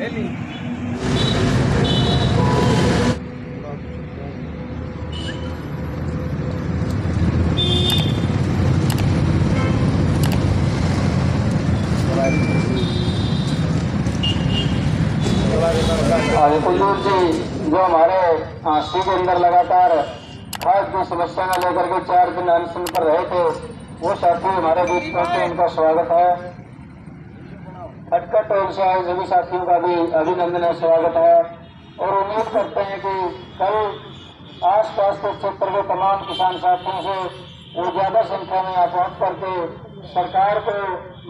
जी, जो हमारे हाँसी के अंदर लगातार खास की समस्या लेकर के चार दिन अनशन पर रहे थे, वो साथी हमारे बीच पहुँचे, उनका स्वागत है। से आए सभी साथियों का भी अभिनंदन है स्वागत है। और उम्मीद करते हैं कि कल आस पास के क्षेत्र के तमाम किसान साथियों से वो ज़्यादा संख्या में यहाँ पहुँच करके सरकार को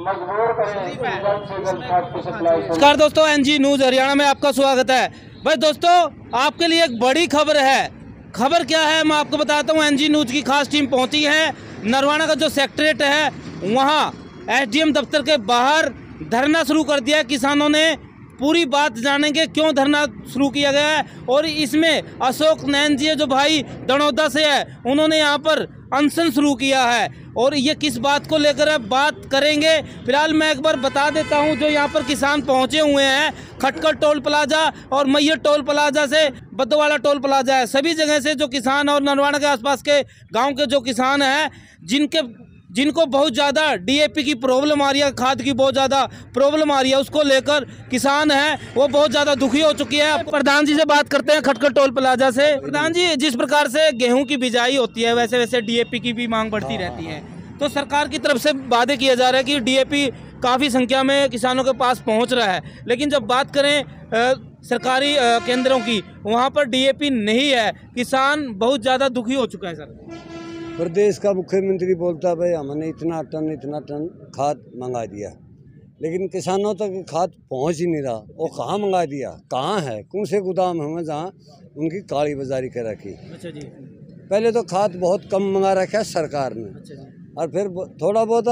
मजबूर करें जल्द से जल्द खाद की सप्लाई नमस्कार दोस्तों एनजी न्यूज़ हरियाणा में आपका स्वागत है। भाई दोस्तों आपके लिए एक बड़ी खबर है। खबर क्या है मैं आपको बताता हूँ। एनजी न्यूज़ की खास टीम पहुँची है। नरवाना का जो सेक्ट्रेट है वहाँ एसडीएम दफ्तर के बाहर धरना शुरू कर दिया किसानों ने। पूरी बात जानेंगे क्यों धरना शुरू किया गया है। और इसमें अशोक नैन जी जो भाई दनौदा से है, उन्होंने यहाँ पर अनशन शुरू किया है। और ये किस बात को लेकर है बात करेंगे? फ़िलहाल मैं एक बार बता देता हूँ, जो यहाँ पर किसान पहुँचे हुए हैं खटकर टोल प्लाजा और मैयर टोल प्लाजा से बद्दवाड़ा टोल प्लाजा है। सभी जगह से जो किसान और नरवाना के आसपास के गाँव के जो किसान हैं, जिनके जिनको बहुत ज़्यादा डीएपी की प्रॉब्लम आ रही है खाद की बहुत ज़्यादा प्रॉब्लम आ रही है उसको लेकर किसान हैं वो बहुत ज़्यादा दुखी हो चुकी है। प्रधान जी से बात करते हैं खटखट टोल प्लाजा से। प्रधान जी जिस प्रकार से गेहूँ की बिजाई होती है वैसे वैसे डीएपी की भी मांग बढ़ती रहती है। तो सरकार की तरफ़ से वादे किया जा रहा है कि डीएपी काफ़ी संख्या में किसानों के पास पहुँच रहा है। लेकिन जब बात करें सरकारी केंद्रों की वहाँ पर डीएपी नहीं है। किसान बहुत ज़्यादा दुखी हो चुका है सर। प्रदेश का मुख्यमंत्री बोलता भाई हमने इतना टन इतना टन खाद मंगा दिया। लेकिन किसानों तक खाद पहुँच ही नहीं रहा। वो कहाँ मंगा दिया? कहाँ है? कौन से गोदाम हमें जहाँ उनकी काली बाजारी कर रखी? अच्छा जी। पहले तो खाद बहुत कम मंगा रखा है सरकार ने। अच्छा जी। और फिर थोड़ा बहुत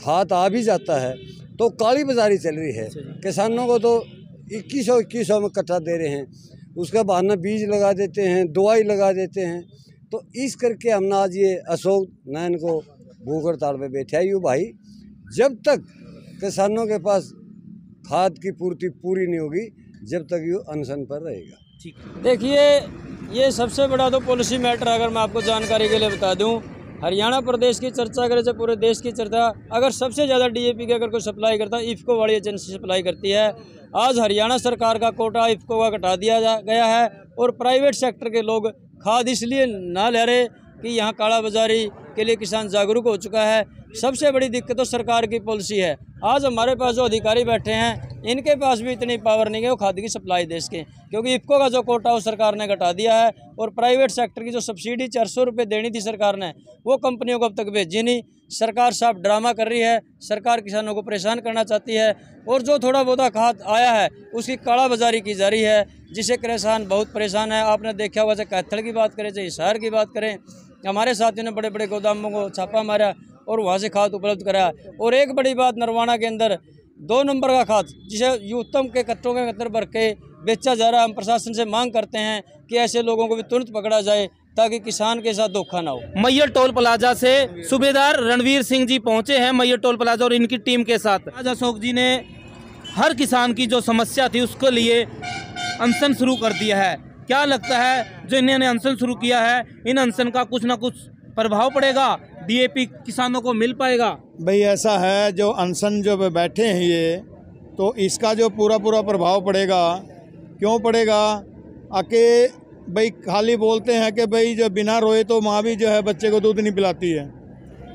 खाद आ भी जाता है तो काली बाजारी चल रही है। अच्छा किसानों को तो इक्कीस सौ इक्कीस सौ में कट्ठा दे रहे हैं। उसके बहाना बीज लगा देते हैं दवाई लगा देते हैं। तो इस करके हमने आज ये अशोक नयन को भूख हड़ताल पे बैठे यू भाई, जब तक किसानों के पास खाद की पूर्ति पूरी नहीं होगी, जब तक यू अनशन पर रहेगा। ठीक देखिए, ये सबसे बड़ा तो पॉलिसी मैटर अगर मैं आपको जानकारी के लिए बता दूँ, हरियाणा प्रदेश की चर्चा करें, चाहे पूरे देश की चर्चा, अगर सबसे ज़्यादा डीएपी की अगर कोई सप्लाई करता है इफ्को वाली एजेंसी सप्लाई करती है। आज हरियाणा सरकार का कोटा इफ़को का घटा दिया गया है और प्राइवेट सेक्टर के लोग खाद इसलिए ना ले रहे कि यहाँ काला बाजारी के लिए किसान जागरूक हो चुका है। सबसे बड़ी दिक्कत तो सरकार की पॉलिसी है। आज हमारे पास जो अधिकारी बैठे हैं, इनके पास भी इतनी पावर नहीं है, वो खाद की सप्लाई देश के। क्योंकि इफ्को का जो कोटा वो सरकार ने घटा दिया है और प्राइवेट सेक्टर की जो सब्सिडी चार सौ रुपये देनी थी सरकार ने, वो कंपनियों को अब तक भेजी नहीं। सरकार साफ़ ड्रामा कर रही है, सरकार किसानों को परेशान करना चाहती है और जो थोड़ा बहुत खाद आया है, उसकी काला बाजारी की जा रही है जिससे किसान बहुत परेशान है। आपने देखा हुआ चाहे कैथल की बात करें चाहे हिसार की बात करें, हमारे साथियों ने बड़े बड़े गोदामों को छापा मारा और वहाँ से खाद उपलब्ध कराया। और एक बड़ी बात, नरवाना के अंदर दो नंबर का खाद, जिसे यूतम के कट्टों के अंदर भर के बेचा जा रहा है, हम प्रशासन से मांग करते हैं कि ऐसे लोगों को भी तुरंत पकड़ा जाए, ताकि किसान के साथ धोखा ना हो। मैयर टोल प्लाजा से सूबेदार रणवीर सिंह जी पहुँचे हैं मैयर टोल प्लाजा और इनकी टीम के साथ। आज अशोक जी ने हर किसान की जो समस्या थी, उसके लिए अनशन शुरू कर दिया है। क्या लगता है जो इन्होंने अनशन शुरू किया है, इन अनशन का कुछ ना कुछ प्रभाव पड़ेगा? डीएपी किसानों को मिल पाएगा? भाई, ऐसा है, जो अनशन जो बैठे हैं ये तो इसका जो पूरा पूरा प्रभाव पड़ेगा, क्यों पड़ेगा? आके, भाई, खाली बोलते हैं कि भाई, जो बिना रोए तो माँ भी जो है बच्चे को दूध नहीं पिलाती है।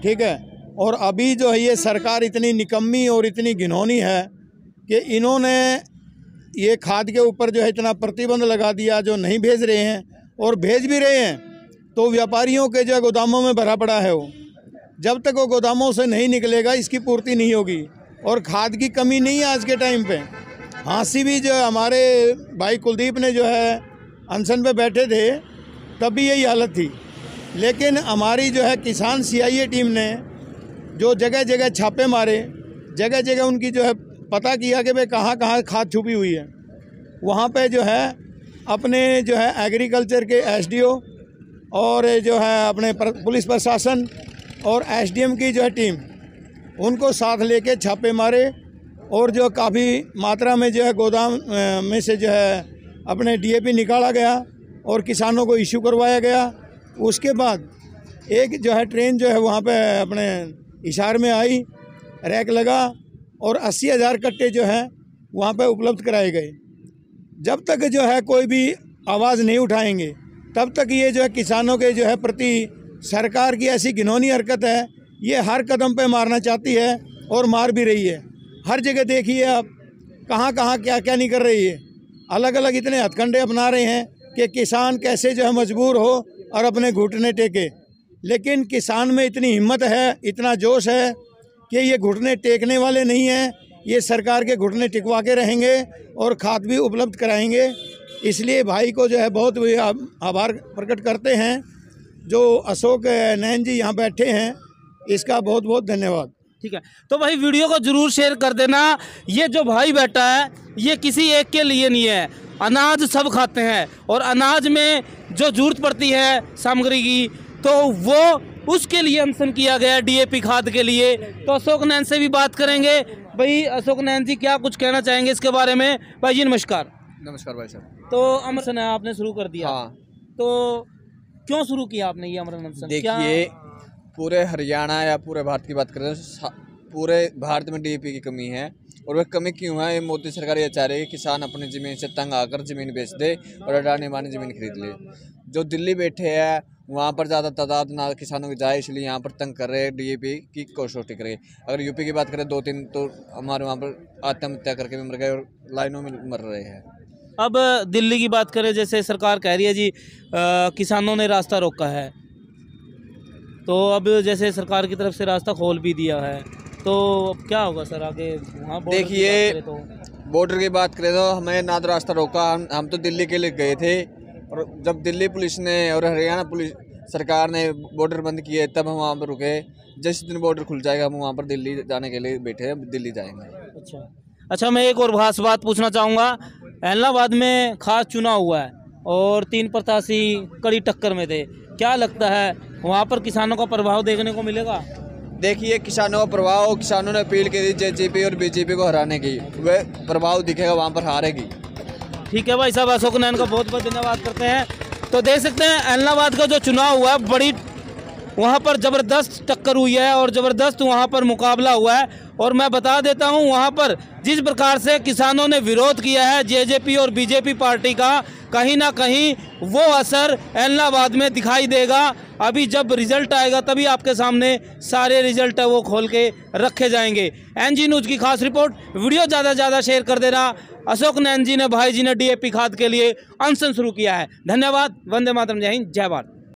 ठीक है? और अभी जो है ये सरकार इतनी निकम्मी और इतनी घिनौनी है कि इन्होंने ये खाद के ऊपर जो है इतना प्रतिबंध लगा दिया, जो नहीं भेज रहे हैं और भेज भी रहे हैं। तो व्यापारियों के जो गोदामों में भरा पड़ा है वो। जब तक वो गोदामों से नहीं निकलेगा, इसकी पूर्ति नहीं होगी। और खाद की कमी नहीं है आज के टाइम पे। हाँसी भी जो हमारे भाई कुलदीप ने जो है अनशन पे बैठे थे, तब भी यही हालत थी। लेकिन हमारी जो है किसान सीआईए टीम ने जो जगह जगह छापे मारे जगह जगह उनकी जो है पता किया कि भाई कहाँ कहाँ खाद छुपी हुई है। वहाँ पे जो है अपने जो है एग्रीकल्चर के एसडीओ और जो है अपने पर, पुलिस प्रशासन और एसडीएम की जो है टीम उनको साथ लेके छापे मारे और जो काफ़ी मात्रा में जो है गोदाम में से जो है अपने डीएपी निकाला गया और किसानों को इशू करवाया गया। उसके बाद एक जो है ट्रेन जो है वहाँ पे अपने इशार में आई रैक लगा और अस्सी हज़ार कट्टे जो है वहाँ पे उपलब्ध कराए गए। जब तक जो है कोई भी आवाज़ नहीं उठाएँगे तब तक ये जो है किसानों के जो है प्रति सरकार की ऐसी घिनौनी हरकत है, ये हर कदम पे मारना चाहती है और मार भी रही है। हर जगह देखिए आप, कहाँ कहाँ क्या क्या नहीं कर रही है। अलग अलग इतने हथकंडे अपना रहे हैं कि किसान कैसे जो है मजबूर हो और अपने घुटने टेके। लेकिन किसान में इतनी हिम्मत है, इतना जोश है कि ये घुटने टेकने वाले नहीं हैं, ये सरकार के घुटने टिकवा के रहेंगे और खाद भी उपलब्ध कराएँगे। इसलिए भाई को जो है बहुत आभार प्रकट करते हैं, जो अशोक नैन जी यहाँ बैठे हैं, इसका बहुत बहुत धन्यवाद। ठीक है तो भाई वीडियो को ज़रूर शेयर कर देना, ये जो भाई बैठा है, ये किसी एक के लिए नहीं है, अनाज सब खाते हैं, और अनाज में जो ज़रूरत पड़ती है सामग्री की तो वो उसके लिए अनशन किया गया डीएपी खाद के लिए। तो अशोक नैन से भी बात करेंगे, भाई अशोक नैन जी क्या कुछ कहना चाहेंगे इसके बारे में? भाई जी नमस्कार। नमस्कार भाई साहब। तो अमर है आपने शुरू कर दिया। हाँ। तो क्यों शुरू किया आपने ये अमर देखिए पूरे हरियाणा या पूरे भारत की बात करें पूरे भारत में डीएपी की कमी है। और वह कमी क्यों है? ये मोदी सरकार ये चाह रही है कि किसान अपनी ज़मीन से तंग आकर ज़मीन बेच दे और अडानी मानी ज़मीन खरीद ले। जो दिल्ली बैठे हैं वहाँ पर ज़्यादा तादाद ना किसानों की जाए इसलिए यहाँ पर तंग कर रहे हैं डीएपी की कसौटी रही अगर यूपी की बात करें दो तीन तो हमारे वहाँ पर आत्महत्या करके भी मर गए और लाइनों में मर रहे हैं। अब दिल्ली की बात करें जैसे सरकार कह रही है जी अ, किसानों ने रास्ता रोका है। तो अब जैसे सरकार की तरफ़ से रास्ता खोल भी दिया है तो अब क्या होगा सर आगे? वहाँ देखिए, बात करें तो। बॉर्डर की बात करें तो हमें ना तो रास्ता रोका हम हम तो दिल्ली के लिए गए थे। और जब दिल्ली पुलिस ने और हरियाणा पुलिस सरकार ने बॉर्डर बंद किए तब हम वहाँ पर रुके। जिस दिन बॉर्डर खुल जाएगा हम वहाँ पर दिल्ली जाने के लिए बैठे हैं दिल्ली जाएँगे। अच्छा। अच्छा मैं एक और खास बात पूछना चाहूँगा। एलनाबाद में खास चुनाव हुआ है और तीन प्रत्याशी कड़ी टक्कर में थे। क्या लगता है वहाँ पर किसानों का प्रभाव देखने को मिलेगा? देखिए किसानों का प्रभाव किसानों ने अपील की थी जेजेपी और बीजेपी को हराने की। वह प्रभाव दिखेगा वहाँ पर हारेगी। ठीक है भाई साहब अशोक नैन का बहुत बहुत धन्यवाद करते हैं। तो देख सकते हैं एलनाबाद का जो चुनाव हुआ है बड़ी वहाँ पर ज़बरदस्त टक्कर हुई है और ज़बरदस्त वहाँ पर मुकाबला हुआ है। और मैं बता देता हूँ, वहाँ पर जिस प्रकार से किसानों ने विरोध किया है, जेजेपी और बीजेपी पार्टी का, कहीं ना कहीं वो असर एलनाबाद में दिखाई देगा। अभी जब रिज़ल्ट आएगा, तभी आपके सामने सारे रिज़ल्ट है वो खोल के रखे जाएँगे। एनजी न्यूज़ की खास रिपोर्ट, वीडियो ज़्यादा से ज़्यादा शेयर कर देना। अशोक नैन जी ने, भाई जी ने डीएपी खाद के लिए अनशन शुरू किया है। धन्यवाद, वंदे मातरम, जय हिंद, जय भारत।